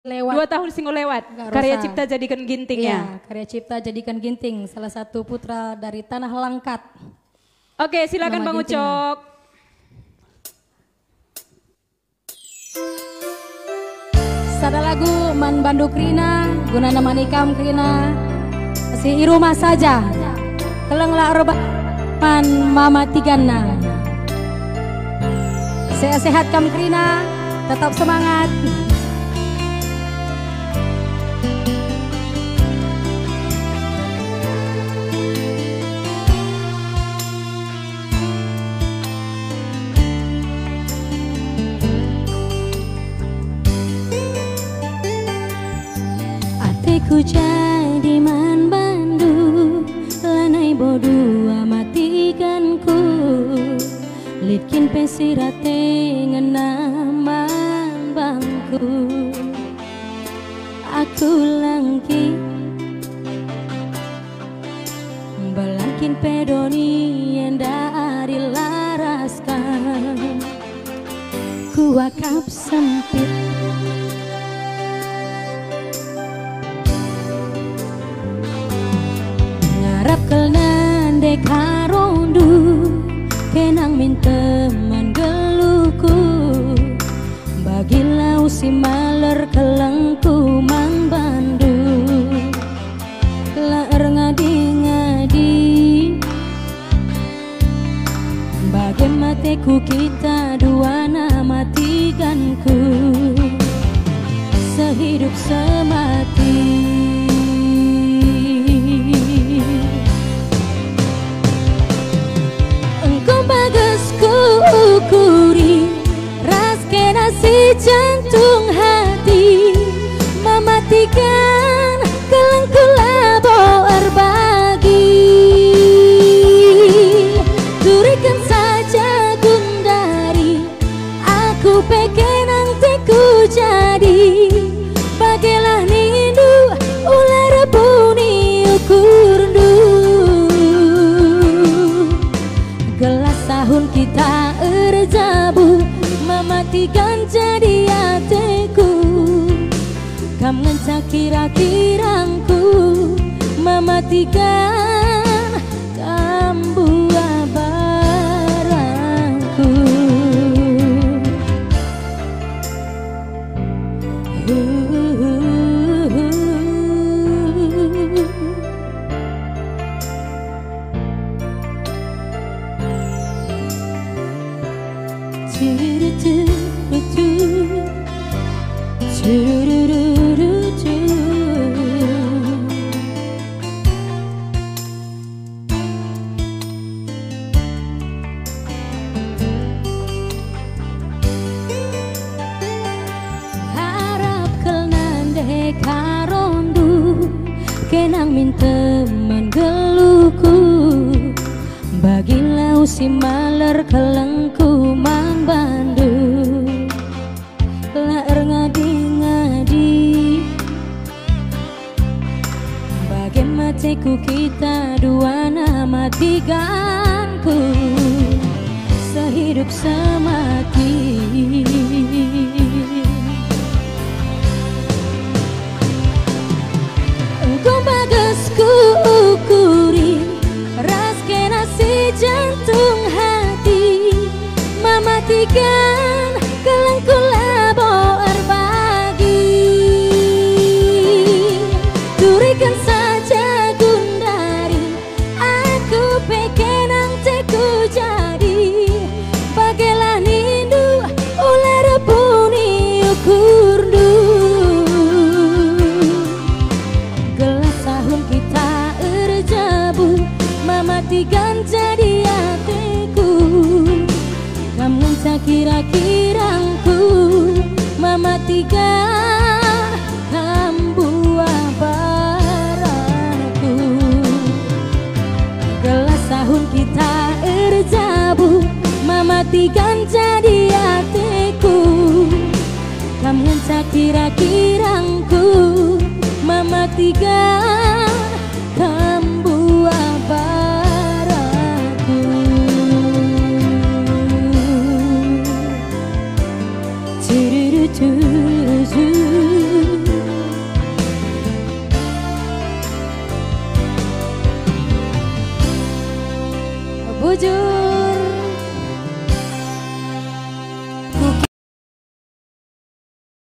lewat. Dua tahun singgo lewat. Karya cipta jadikan ginting iya, ya. karya cipta jadikan ginting. Salah satu putra dari tanah Langkat. Oke, silakan Nama Bang gintingnya. Ucok. Sada lagu Man Banduk Rina, guna nama nikam Krina. Si irumah saja. Kelenglah roba man mama tigana. Saya sehat kam Krina, tetap semangat. Litkin pesirate ngenaman bangku. Aku langki Balakin pedoni yang dari laraskan. Ku wakap sempit harondu Kenang min teman geluku Bagilau si maler kelengku mang bandu. Laer ngadi-ngadi. Bagaimateku kita dua nama tiganku. Sehidup semati jantung hati Mematikan kelengku labo erbagi Durikan saja gundari Aku pengen nanti ku jadi. Bagelah nindu ular puni ukur du Gelas tahun kita erjabu Mematikan jadi kira-kirangku Mematikan Kenang min teman geluku Bagilau si maler kelengku mang bandu. Laer ngadi-ngadi. Bagaimateku kita dua nama tiganku. Sehidup semati Mematikan Kamu tak kira-kirangku Mematikan Kambuah baraku Gelas tahun kita erjabu Mematikan jadi hatiku. Kamu tak kira-kirangku do.